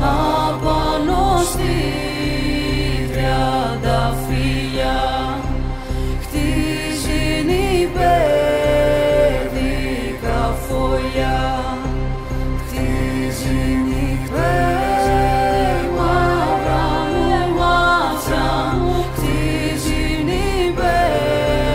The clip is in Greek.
απάνω στη τριανταφύλλα χτίζει η παιδικά φωλιά. Χτίζει η μαύρα μου μάτσα χτίζει η παιδικά